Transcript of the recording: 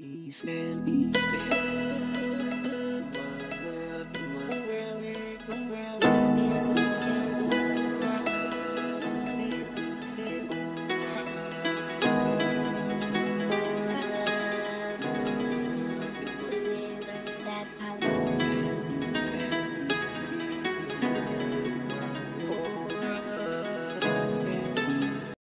East and East End.